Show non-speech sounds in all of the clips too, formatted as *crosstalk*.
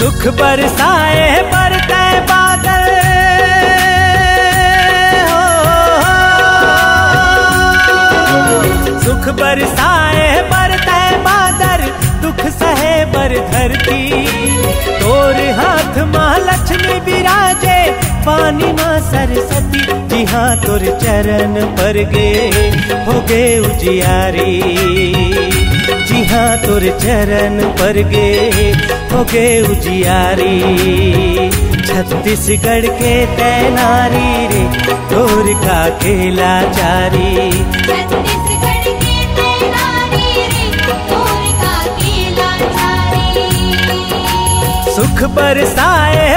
सुख बरसाए बरते बादल। हो। सुख बरसाए बरते बादल। दुख सहे बर धरती। तोर हाथ माँ लक्ष्मी विराजे पानी माँ सरस्वती। जी हाँ तोर चरण पर गे हो गे उजियारी। जी हाँ तोर चरण पर गे हो गे उजियारी छत्तीसगढ़ के तैनारी रे तोर का खेला चारी। सुख बरसाए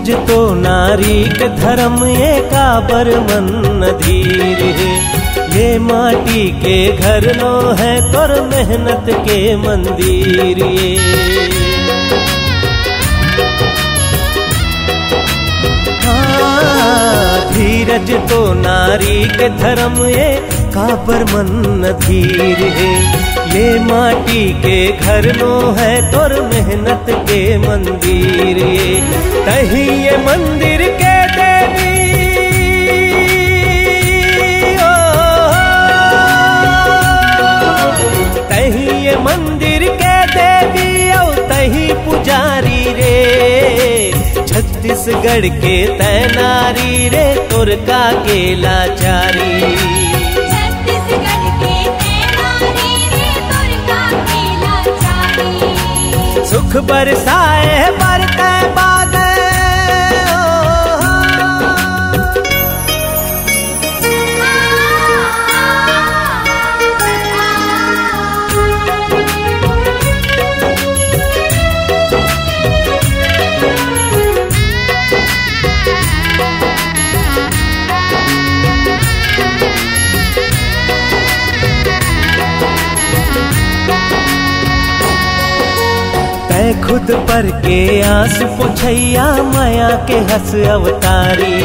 धीरज तो नारी के धर्म एकाबर मन धीर है। ये माटी के घर नो है तोर मेहनत के मंदिर ये। हाँ, धीरज तो नारी के धर्म ये काबर मन धीर है। ये माटी के घर नो है तोर मेहनत के मंदिर ये। तही ये मंदिर के देवी। तही मंदिर के देवी ओ तही पुजारी रे। छत्तीसगढ़ के तैनारी रे, तोर का केला चारी। सुख बरसाए बरते खुद पर के आस पोछैया माया के हंस अवतारी।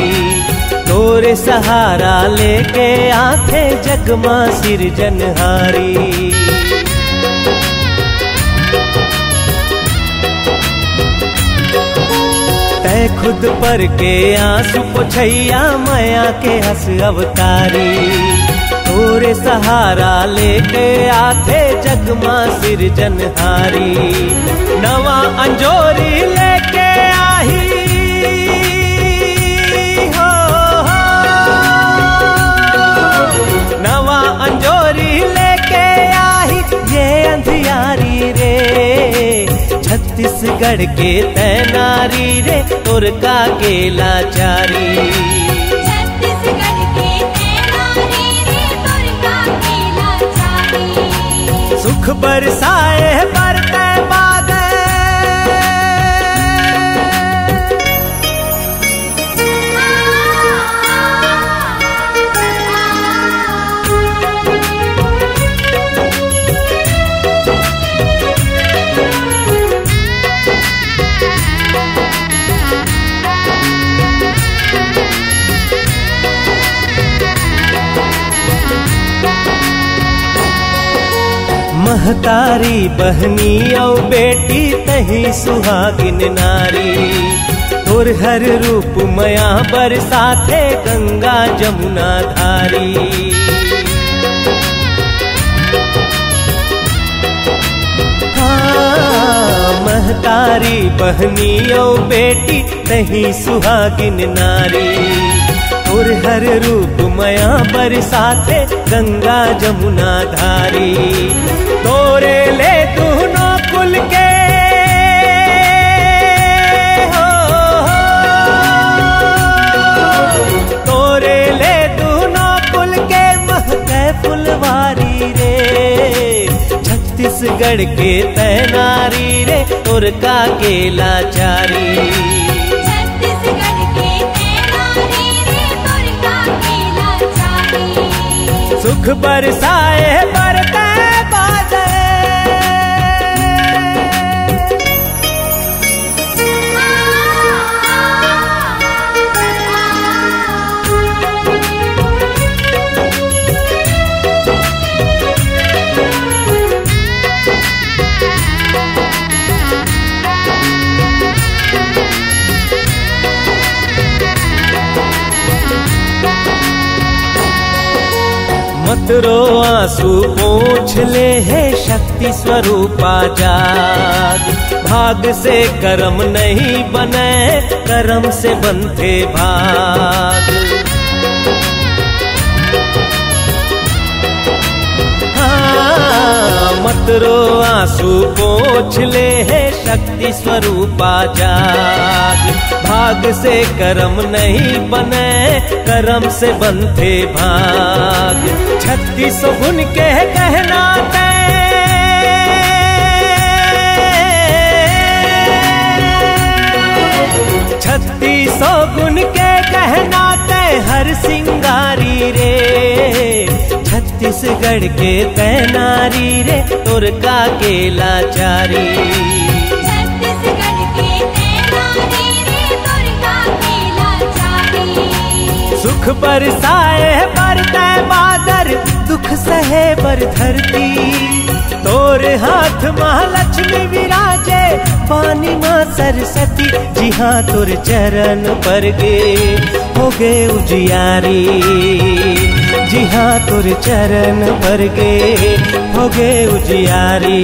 तोरे सहारा लेके आखे जगमा सिरजनहारी तै खुद पर के आँसू पोछैया माया के हंस अवतारी। तोरे सहारा लेके आथे जगमा सिरजनहारी नवा अंजोरी लेके आही। हो, हो। नवा अंजोरी लेके आई ये अंधियारी रे। छत्तीसगढ़ के तैनारी रे तोर का केला सुख महतारी बहनी औ बेटी तही सुहागिन नारी। तोर हर रूप मया बरसाथे गंगा जमुना धारी। हाँ, महतारी बहनी औ बेटी तही सुहागिन नारी। और हर रूप मया बरसाथे गंगा जमुना धारी। तोरे ले दोनों कुल के। हो, हो। तोरे ले दोनों कुल के महके फुलवारी रे। छत्तीसगढ़ के तैनारी रे तोर का केला चारी। सुख बरसाए मत रो आँसू पोछ ले है शक्ति स्वरूपा जाग भाग से कर्म नहीं बने कर्म से बनते भाग। हाँ, मत रो आँसू पोछ ले है शक्ति स्वरूपा जाग भाग से कर्म नहीं बने कर्म से बनते भाग। छत्तीस के कहना छत्तीसो गुण के कहना तय हर सिंगारी रे। छत्तीसगढ़ के तय नारी रे तुर का केला चारी छत्तीसगढ़ के तैनारी रे दुख सहे पर धरती। तोर हाथ महालक्ष्मी विराजे, पानी माँ सरस्वती, जी हाँ तुर चरण पर गे हो गे उजियारी, जी हाँ तुर चरण पर गे हो गे उजियारी।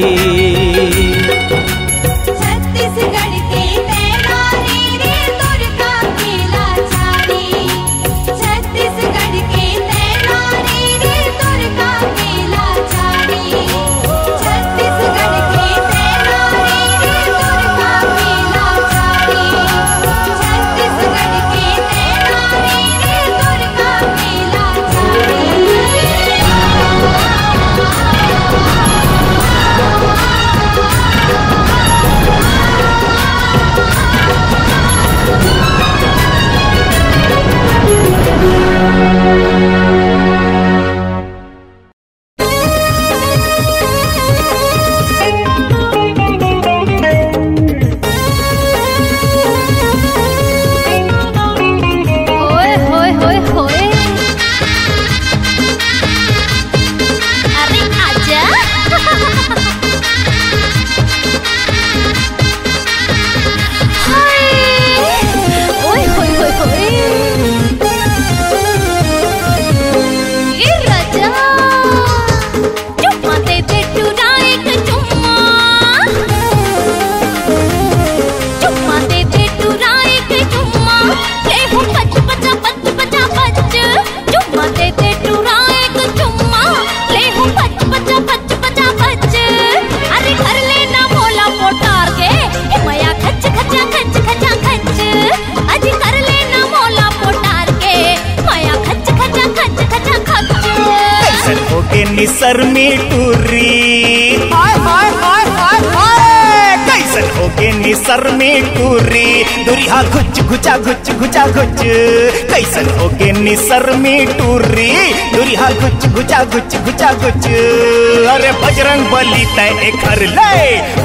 घर ले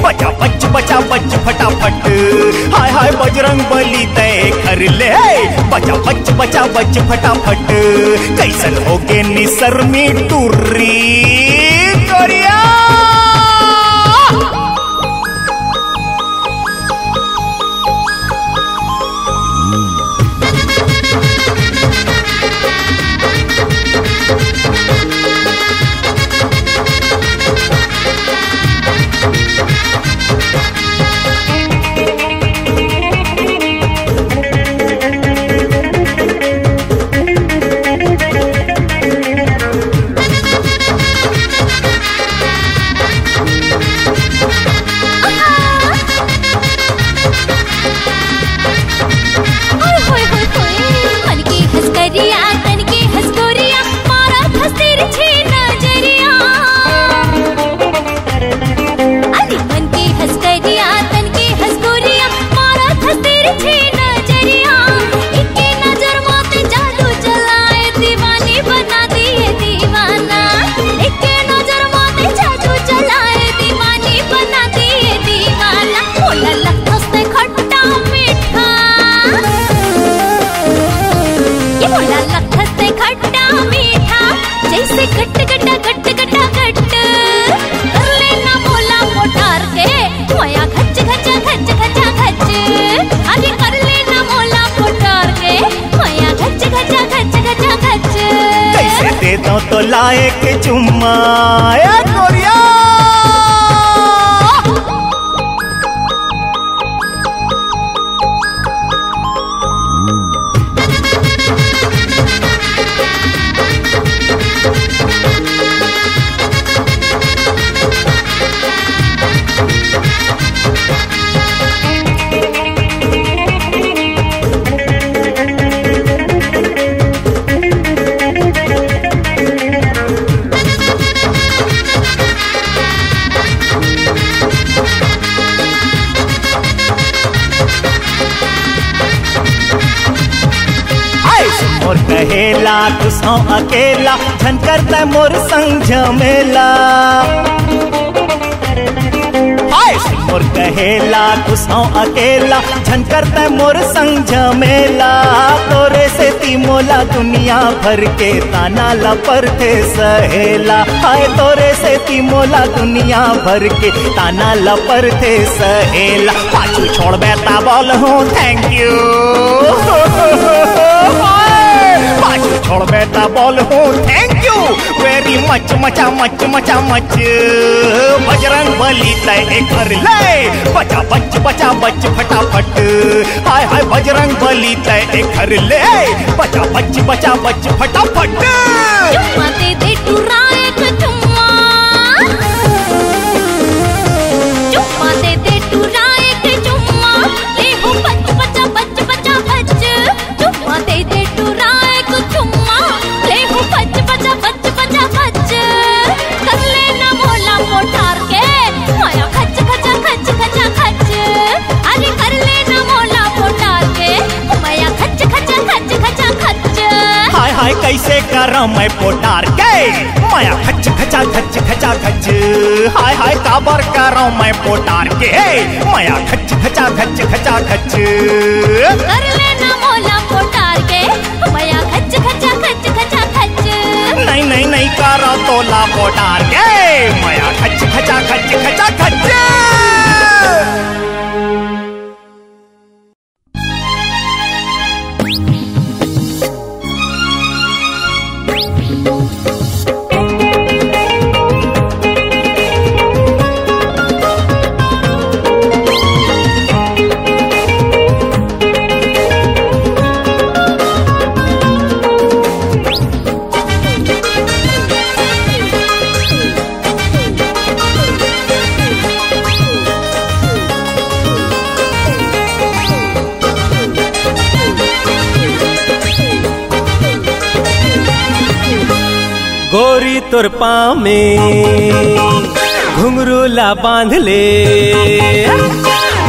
बचा बच बचा बच फटाफट। हाय हाय, बजरंग बली तय घर ले बचा बच बचा बच फटाफट। कैसन होके निसर में टूरी। गोरिया तो के चुम्मा ए कहेला तू सौ अकेला, झन करता मोर संग झमेला। मोर कहेला तू सौ अकेला, झन करता मोर संग झमेला। तोरे से ती मोला दुनिया भर के ताना लपर थे सहेला। हाय, तोरे से ती मोला दुनिया भर के ताना लपर थे सहेला। पाछू छोड़ बेता बोल हूँ थैंक यू *laughs* बोल हो थैंक यू वेरी मच मचा मच मचा मच बजरंग बली तय कर ले बचा बच बचा बच फटाफट हाय हाय बजरंग बली तय कर ले बचा बच बचा बच फटाफट हाय कैसे करा मैं पोटार के माया खच खचा खच खचा खच हाय हाय काबर करा मैं पोटार के माया खच खचा खच खचा खच कर लेना मोला पोटार के मया खच खचा खच खचा खच नहीं नहीं नहीं करा तोला पोटार के माया खच खचा खच खचा खच पाँव में घुंघरू ला बाँध ले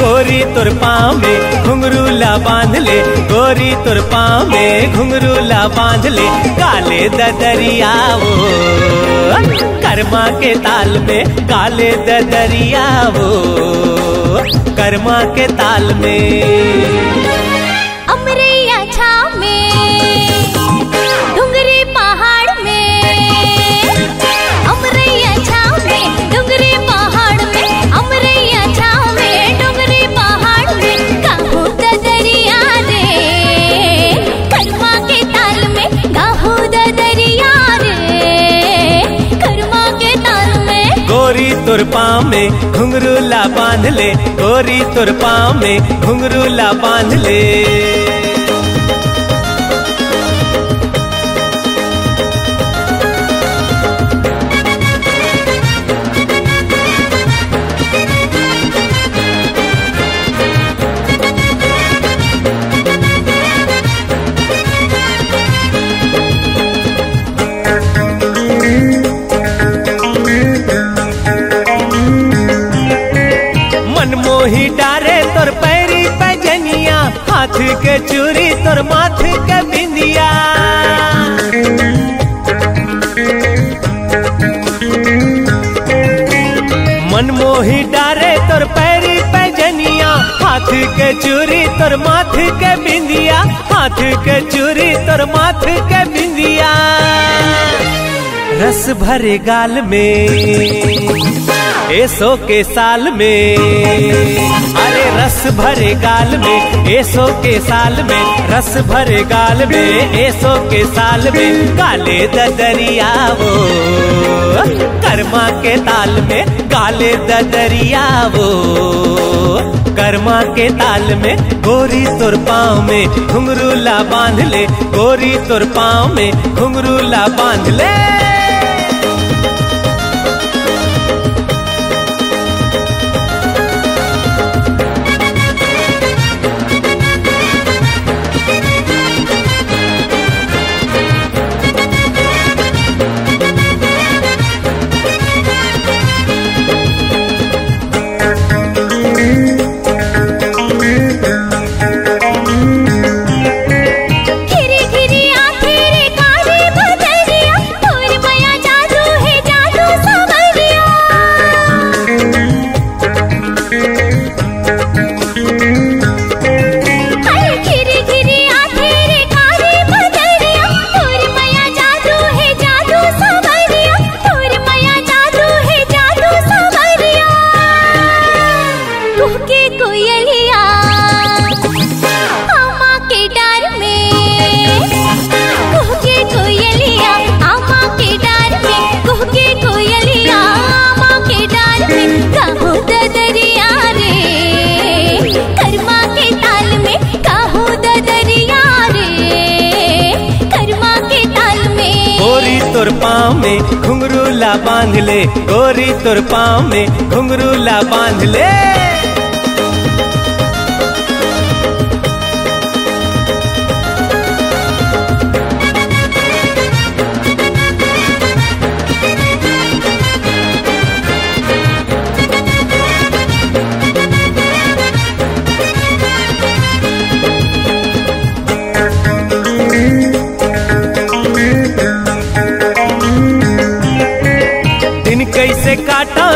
गोरी तुर पाँव में घुंघरू ला बाँध ले गोरी तुर पाँव में घुंघरू ला बाँध ले काले ददरिया वो, कर्मा के ताल में काले ददरिया वो, कर्मा के ताल में। पाँव में घुंगरूला बाँध ले गोरी तुर पाँव में घुंगरूला बाँध ले। रस भरे गाल में एसो के साल में, अरे रस भरे गाल में, ऐसो के साल में, रस भरे गाल में, ऐसो के साल में, काले ददरिया वो, कर्मा के ताल में, काले ददरिया वो, कर्मा के ताल में, गोरी तुर पाँव में, घुंघरूला बाँध ले, गोरी तुर पाँव में, घुंघरूला बाँध ले।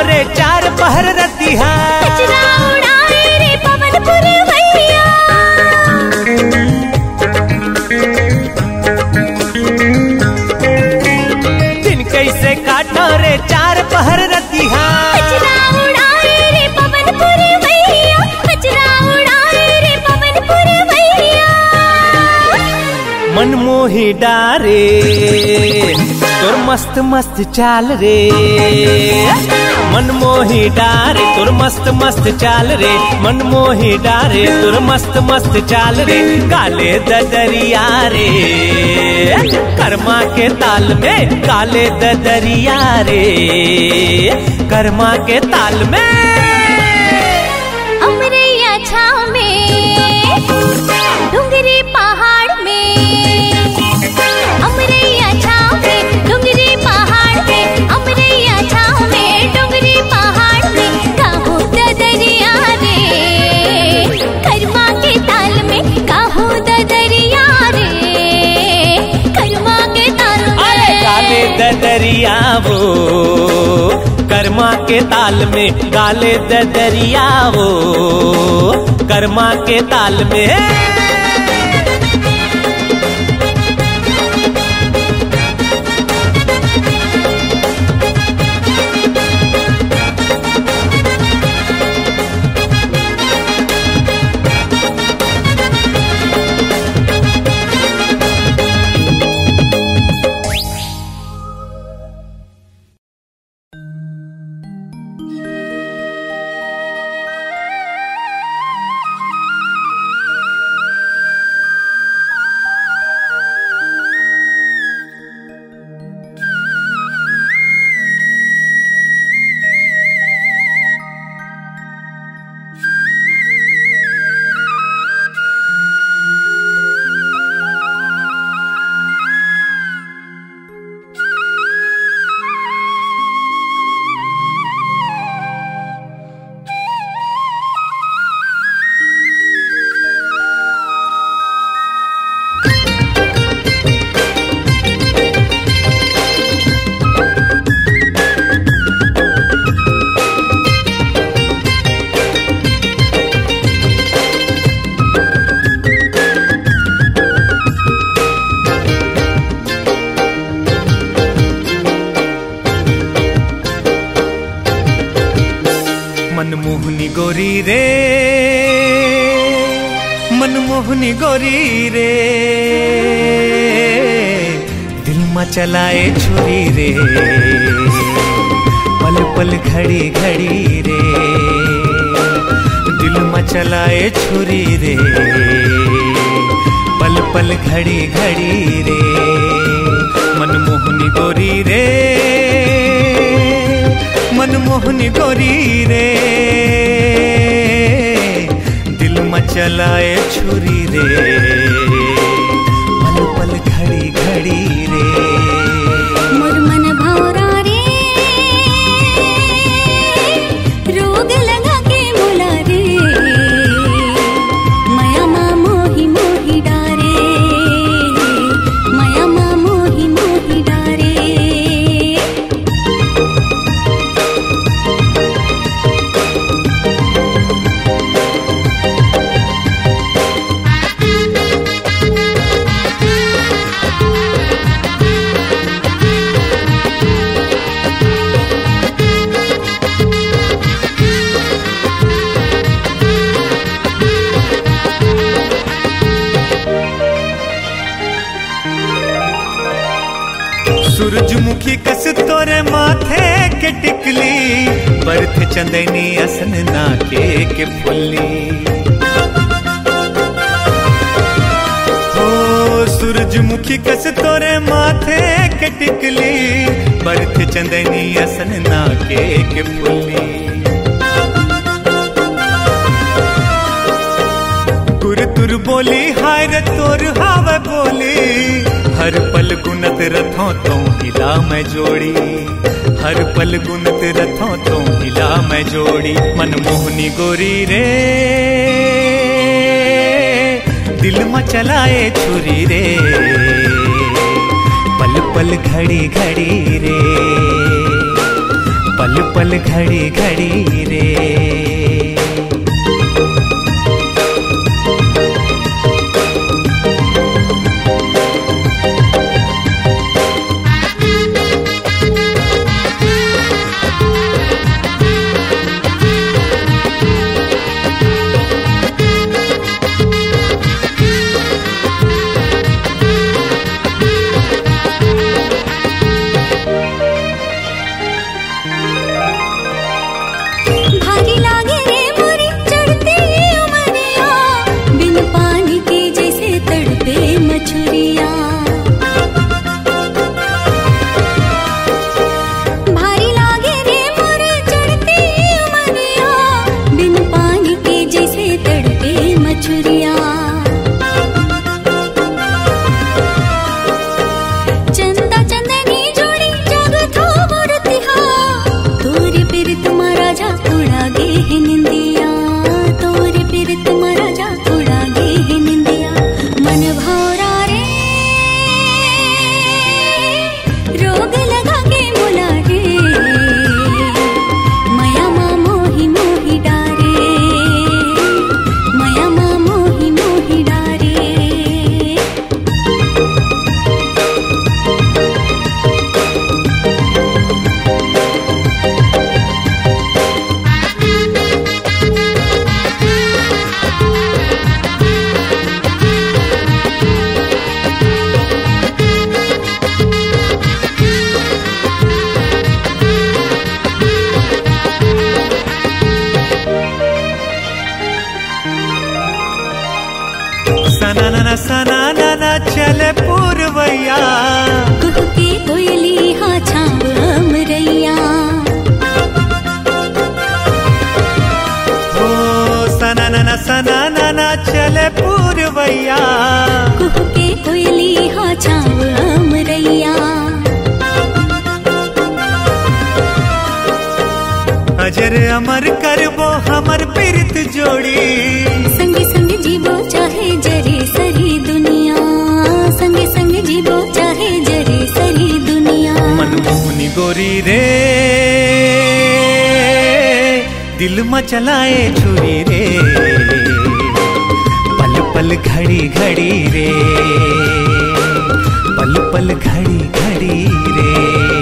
रे चार पहर रतिहा कचरा उड़ाए रे पवन पुरवैया। दिन कैसे काटो रे चार पहर रतिहा मनमोही डारे तोर मस्त मस्त चाल रे। मनमोही डारे, तुर मस्त मस्त चाल रे। मनमोही डारे, तुर मस्त मस्त चाल रे। काले ददरिया रे। कर्मा के ताल में काले ददरिया रे। कर्मा के ताल में के ताल में गाले दरिया वो कर्मा के ताल में। गोरी रे। मनमोहनी गोरी रे। दिल में चलाए छुरी रे। पल पल घड़ी घड़ी रे। दिल में चलाए छुरी रे। पल पल घड़ी घड़ी रे। मनमोहनी गोरी रे। मनमोहनी गोरी रे। चलाए छुरी रे। चंदनी असन नाके के फुल्ली। हो, सूरजमुखी कस तोरे माथे के टिकली। बरथ चंदनी असन नाके के गुर तुर बोली, हाय तोर, हाव बोली। हर पल गुनत रथों तो हिला मैं जोड़ी। हर पल गुनत रथों तो हिला मैं जोड़ी मनमोहनी गोरी रे। दिल में चलाए छुरी रे। पल पल घड़ी घड़ी रे। पल पल घड़ी घड़ी रे। मनमोहनी गोरी रे। दिल मचलाए छुरी रे। पल पल घड़ी घड़ी रे। पल पल घड़ी घड़ी रे।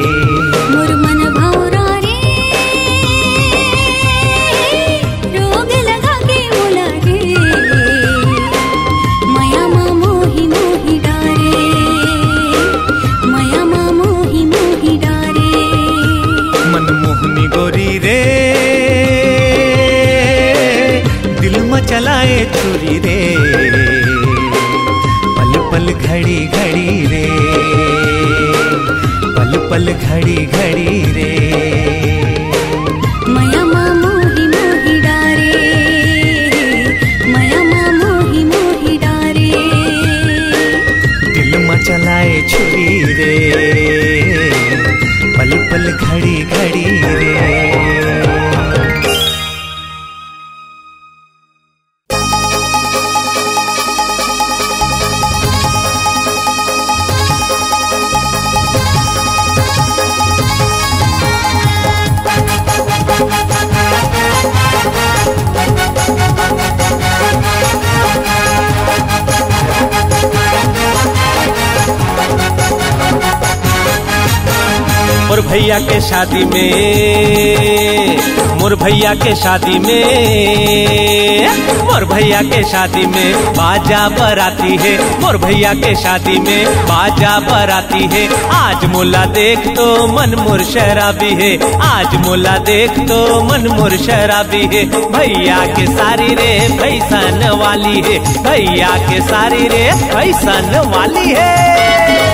के शादी में। मोर भैया के शादी में बाजा बराती है। मोर भैया के शादी में बाजा बराती है। आज मुला देख तो मन मुर शराबी है। आज मुला देख तो मन मुर शराबी है। भैया के सारी रे भैसन वाली है। भैया के सारी रे भैसन वाली है।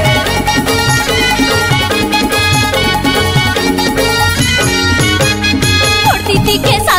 और दीदी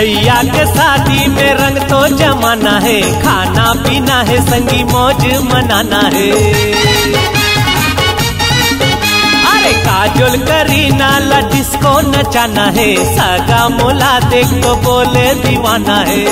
भैया के शादी में रंग तो जमाना है, खाना पीना है, संगी मौज मनाना है। अरे काजोल करीना लटिस को नचाना है सगा मोला देख तो बोले दीवाना है।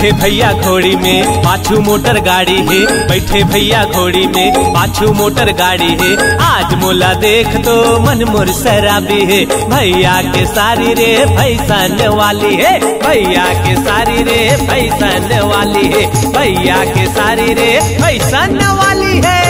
बैठे भैया घोड़ी में, पाछू मोटर गाड़ी है। बैठे भैया घोड़ी में, पाछू मोटर गाड़ी है। आज मोला देख तो मन मोर शराबी है। भैया के सारी रे फैसन वाली है। भैया के सारी रे फैसन वाली है। भैया के सारी रे फैसन वाली है।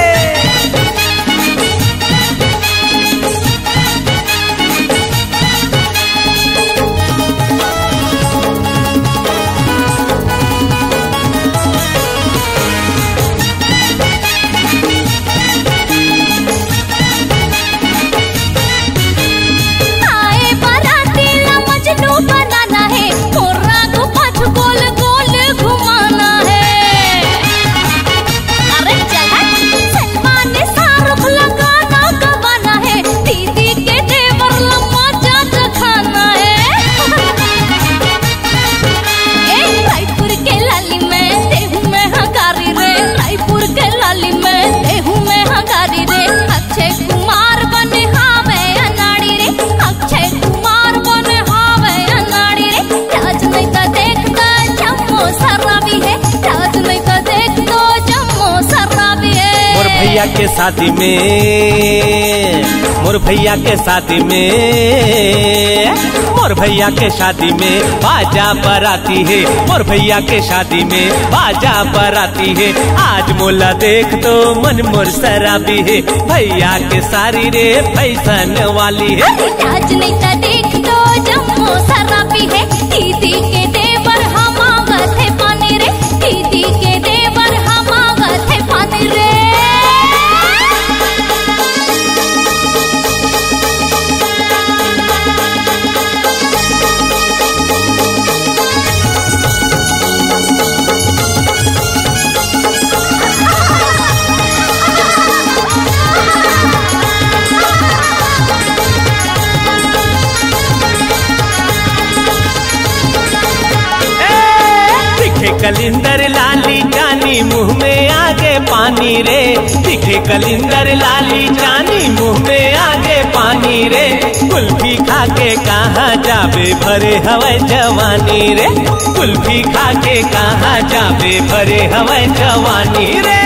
के शादी में, मोर भैया के शादी में, मोर भैया के शादी में बाजा बराती है, मोर भैया के शादी में बाजा बराती है। आज मोला देख तो मन मोर शराबी है, भैया के सारी रे भैसन वाली है। आज नहीं तो देखतो जम्मो शराबी है, दीदी के मुँह में आगे पानी रे। दिखे कलिंदर लाली जानी मुँह में आगे पानी रे। कुल्फी खा के कहाँ जाबे भरे हवा जवानी रे। कुल्फी खा के कहाँ जाबे भरे हवा जवानी रे।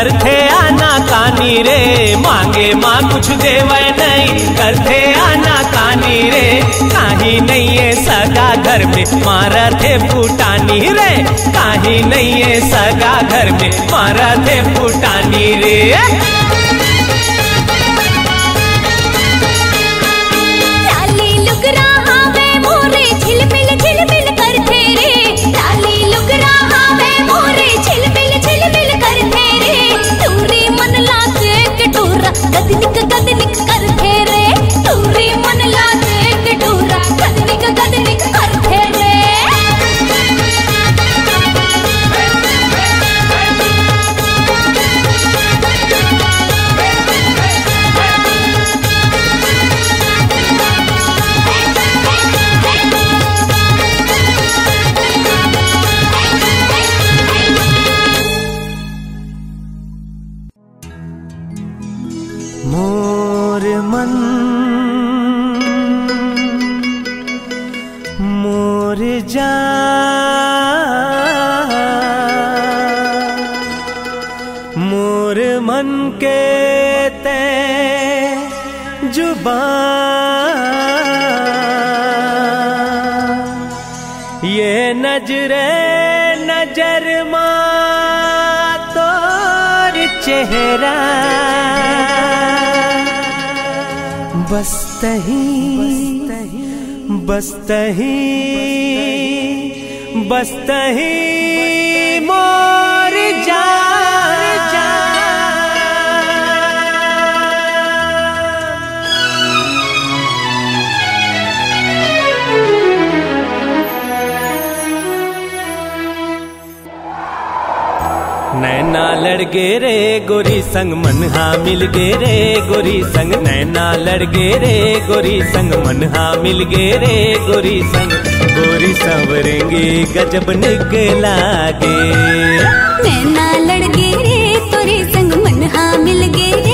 करते आना कानी रे, मांगे माँ कुछ देवे नहीं। कर थे आना कानी रे, कहीं नहीं है सगा घर में। मारा थे फूटानी रे, कहीं नहीं है सगा घर में। मारा थे फूटानी रे। मन बस तही बस नैना लड़गे रे, गोरी संग मन हाँ मिल गे रे, गोरी संग नैना लड़गे रे, गोरी संग मन हाँ मिल गे रे, गोरी संग, गोरी संवरेंगे, गजब निकला गे नैना लड़गे रे, गोरी संग मन हाँ मिल गे रे।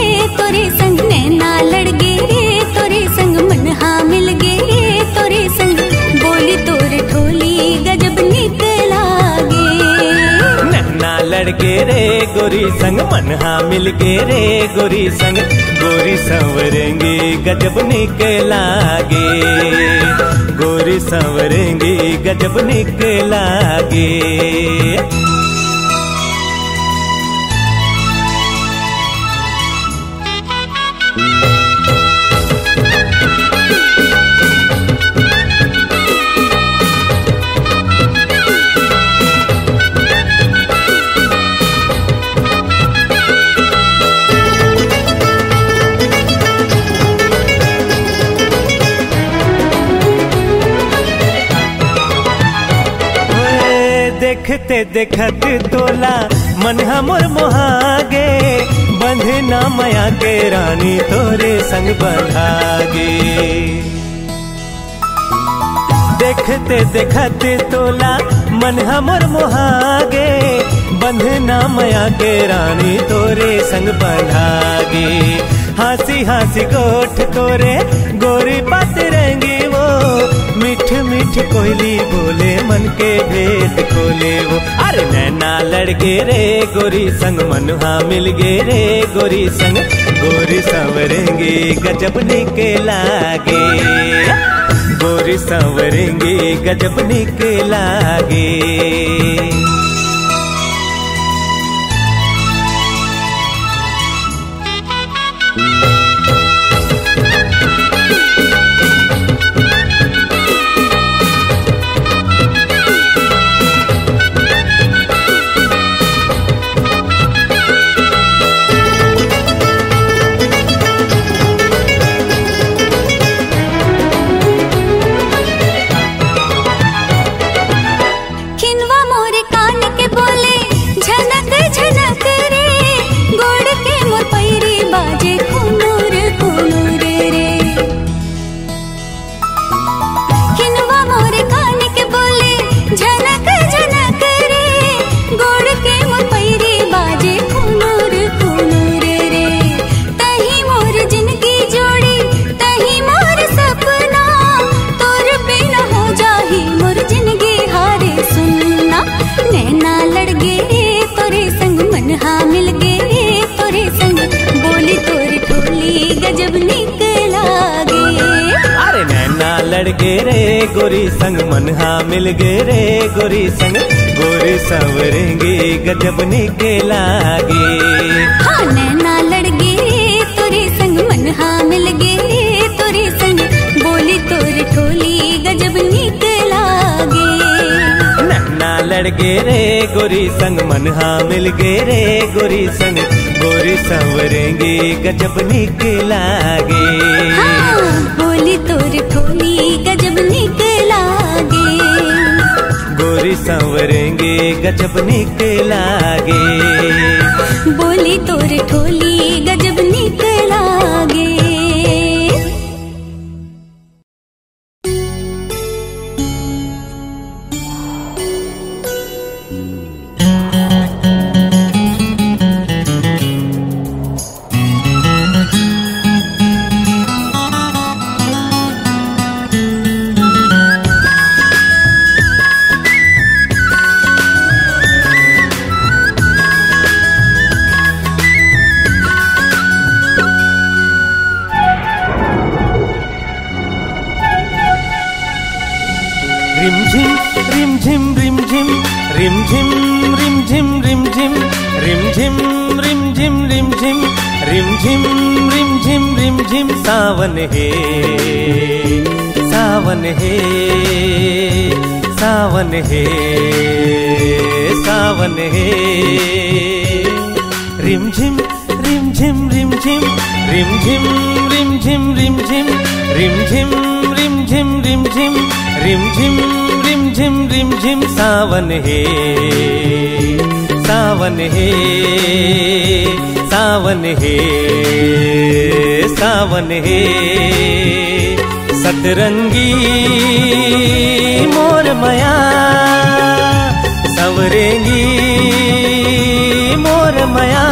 गे रे गोरी संग मन हा मिलके रे गोरी संग। गोरी संवरेंगे, गजब निक लागे। गोरी संवरेंगे, गजब निक गे देखते देखत तोला, मन हमर मोहागे। बंधना माया के रानी तोरे संग बंधागे। देखते देखत तोला, मन हमर मोहागे। बंधना माया के रानी तोरे संग बंधागे। हँसी हँसी गोठ तोरे, गोरी वो मिठ मीठे कोयली बोले, मन के भेद खोले वो। अरे नैना लड़के रे, गोरी संग मन हाँ मिल गे रे। गोरी संग, गोरी संवरेंगे, गजब निके लागे। गोरी संवरेंगे, गजब निकला गे रे गोरी संग मनहा मिल गे रे गोरी संग। गोरी संवरेंगे गजब निके लागे। हाँ नैना लड़ गे तोरे संग मन हाँ मिल गे तोरे संग। बोली तोरे ठोली गजब निक लागे। नन्ना लड़गे रे गोरी संग मनहा मिल गे रे गोरी संग। गोरी संवरेंगे गजब निके लागे। हाँ बोली तोरे ठोली संवरेंगे गजब लागे। बोली तोर ठोली रिमझिम रिमझिम रिमझिम रिमझिम रिमझिम रिमझिम सावन है सावन है सावन है सावन है रिमझिम रिमझिम रिमझिम रिमझिम रिमझिम रिमझिम रिमझिम रिमझिम रिमझिम रिमझिम रिमझिम रिमझिम सावन है सावन है सावन है सावन है। सतरंगी मोर मया, सवरेंगी मोर मया।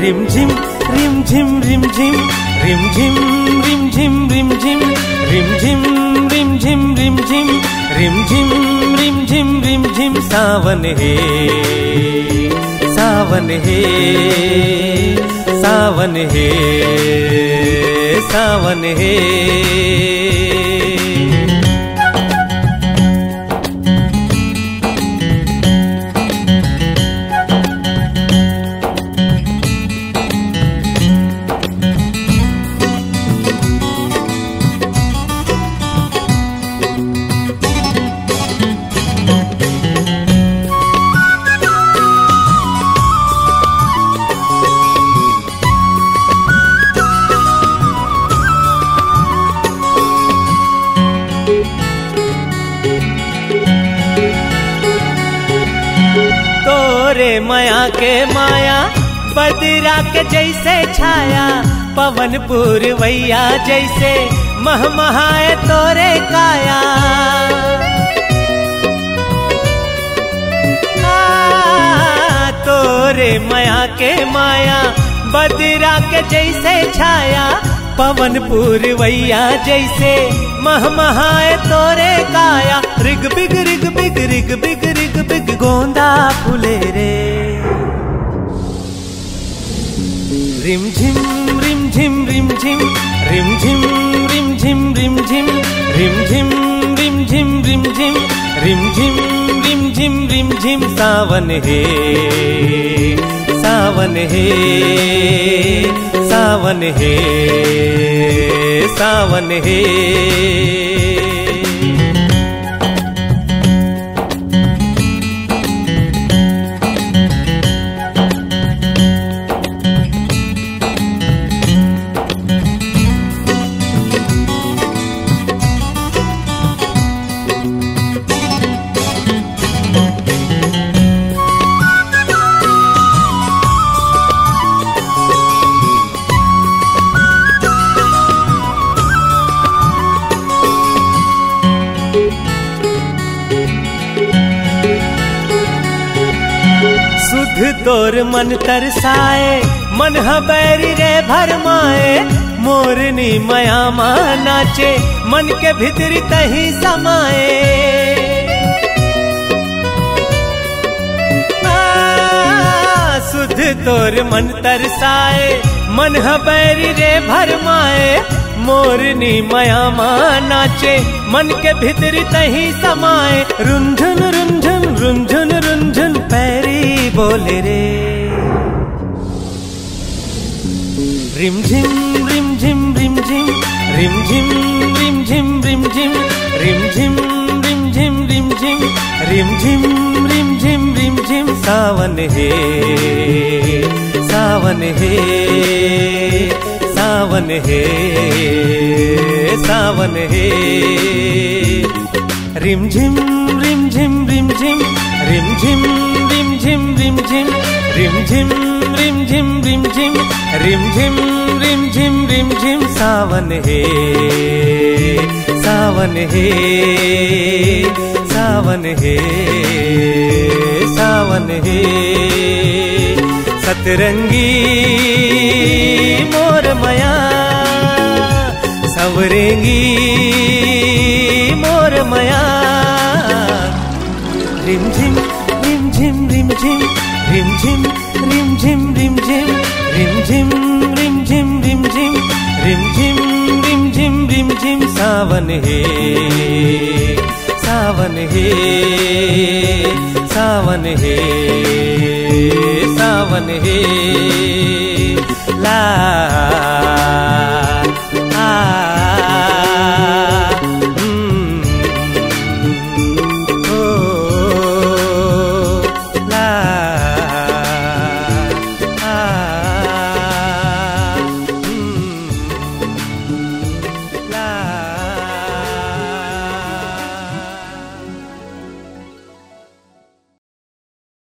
रिमझिम रिमझिम रिमझिम रिमझिम रिमझिम रिमझिम रिमझिम रिमझिम रिमझिम रिमझिम रिमझिम रिमझिम सावन हे सावन हे सावन हे सावन है। माया के माया, बदरा के जैसे छाया पवन पुरवैया जैसे महमहाए तोरे काया। तोरे माया के माया, बदरा के जैसे छाया पवन पुरवैया जैसे महमहाए तोरे काया। रिग बिग रिग बिग रिग बिग रिग बिग, गोंदा फुले रे। रिमझिम रिमझिम रिमझिम रिमझिम रिमझिम रिमझिम रिमझिम रिमझिम रिमझिम रिमझिम रिमझिम रिमझिम सावन है सावन है सावन है सावन है मन तरसाए, मन बैरी रे भरमाए मोरनी मया मा नाचे, मन के भीतरी तही समाए। सुध तोर मन तरसाए, मन बैरी रे भरमाए मोरनी मयामा नाचे, मन के भीतरी तही समाए। रुंझुन रुंझुन रुंझुन रुंझुन, पैरी बोले रे। रिमझिम रिमझिम रिमझिम रिमझिम रिमझिम रिमझिम रिमझिम रिमझिम रिमझिम रिमझिम रिमझिम रिमझिम सावन है सावन है सावन है सावन है रिम झिम रिम झिम रिम झिम रिम झिम रिम झिम रिम झिम, सावन हे सावन हे सावन हे सावन हे। सतरंगी मोर मया, सवरेंगी मोर मया। रिम झिम रिम झिम रिम झिम रिम झिम रिम झिम रिम झिम रिम झिम रिम झिम रिम झिम रिम झिम रिम झिम रिम झिम सावन है सावन है सावन है सावन है ला आ